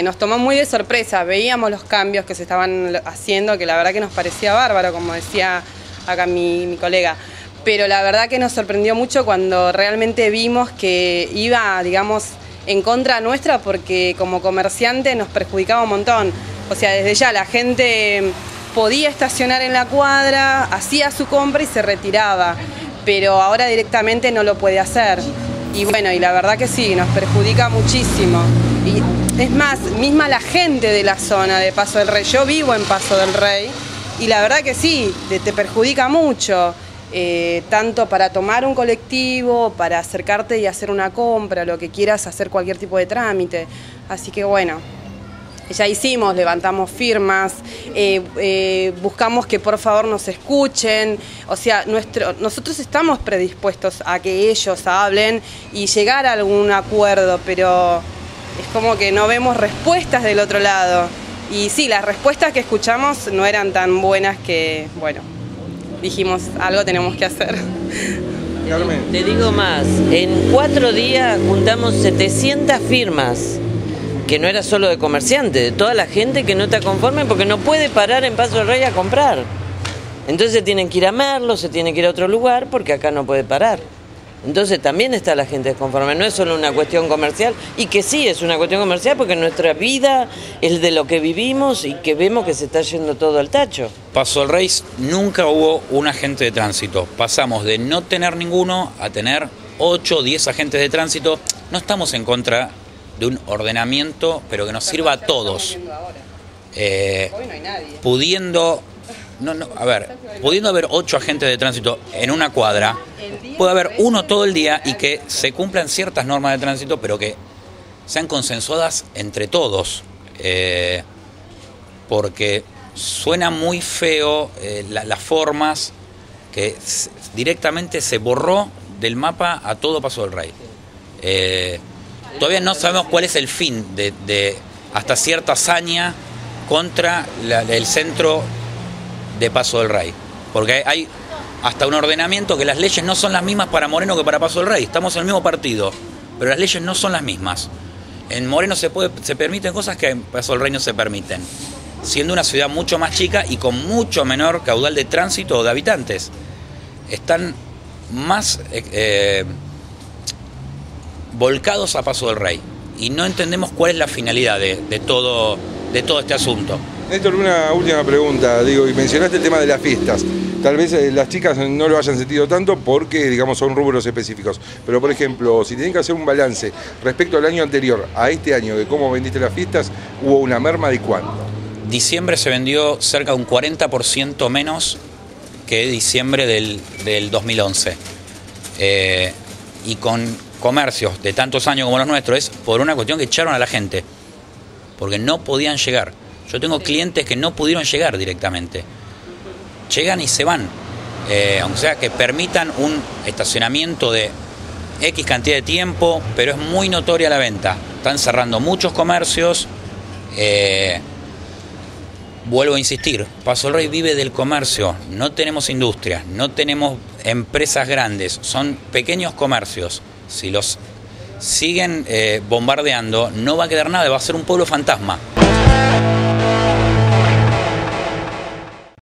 Nos tomó muy de sorpresa, veíamos los cambios que se estaban haciendo, que la verdad que nos parecía bárbaro, como decía acá mi, colega. Pero la verdad que nos sorprendió mucho cuando realmente vimos que iba, digamos, en contra nuestra porque como comerciante nos perjudicaba un montón. O sea, desde ya la gente podía estacionar en la cuadra, hacía su compra y se retiraba, pero ahora directamente no lo puede hacer. Y bueno, y la verdad que sí, nos perjudica muchísimo. Es más, misma la gente de la zona de Paso del Rey. Yo vivo en Paso del Rey y la verdad que sí, te, perjudica mucho. Eh, tanto para tomar un colectivo, para acercarte y hacer una compra, lo que quieras, hacer cualquier tipo de trámite. Así que bueno, ya hicimos, levantamos firmas, eh, eh, buscamos que por favor nos escuchen, o sea, nuestro, nosotros estamos predispuestos a que ellos hablen y llegar a algún acuerdo, pero es como que no vemos respuestas del otro lado. Y sí, las respuestas que escuchamos no eran tan buenas que, bueno, dijimos, algo tenemos que hacer. Te digo más, en cuatro días juntamos 700 firmas, que no era solo de comerciantes, de toda la gente que no está conforme porque no puede parar en Paso del Rey a comprar. Entonces se tienen que ir a Merlo, se tienen que ir a otro lugar porque acá no puede parar. Entonces también está la gente desconforme, no es solo una cuestión comercial, y que sí es una cuestión comercial porque nuestra vida es de lo que vivimos y que vemos que se está yendo todo al tacho. Paso el Rey nunca hubo un agente de tránsito, pasamos de no tener ninguno a tener 8 o 10 agentes de tránsito, no estamos en contra de un ordenamiento, pero que nos sirva a todos. Eh, pudiendo no, no, a ver, pudiendo haber ocho agentes de tránsito en una cuadra, puede haber uno todo el día y que se cumplan ciertas normas de tránsito, pero que sean consensuadas entre todos. Eh, porque suena muy feo eh, las formas que directamente se borró del mapa a todo Paso del Rey. Eh, todavía no sabemos cuál es el fin de, hasta cierta hazaña contra el centro de Paso del Rey. Porque hay hasta un ordenamiento que las leyes no son las mismas para Moreno que para Paso del Rey. Estamos en el mismo partido, pero las leyes no son las mismas. En Moreno se, puede, se permiten cosas que en Paso del Rey no se permiten, siendo una ciudad mucho más chica y con mucho menor caudal de tránsito o de habitantes. Están más eh, eh, volcados a Paso del Rey y no entendemos cuál es la finalidad de, de todo, de todo este asunto. Néstor, una última pregunta, digo, y mencionaste el tema de las fiestas. Tal vez eh, las chicas no lo hayan sentido tanto porque, digamos, son rubros específicos. Pero, por ejemplo, si tienen que hacer un balance respecto al año anterior a este año de cómo vendiste las fiestas, ¿hubo una merma de cuánto? Diciembre se vendió cerca de un 40% menos que diciembre del, 2011. Eh, y con comercios de tantos años como los nuestros es por una cuestión que echaron a la gente, porque no podían llegar. Yo tengo clientes que no pudieron llegar directamente. Llegan y se van. Eh, aunque sea que permitan un estacionamiento de X cantidad de tiempo, pero es muy notoria la venta. Están cerrando muchos comercios. Eh, vuelvo a insistir, Paso el Rey vive del comercio, no tenemos industrias, no tenemos empresas grandes, son pequeños comercios. Si los siguen eh, bombardeando, no va a quedar nada, va a ser un pueblo fantasma.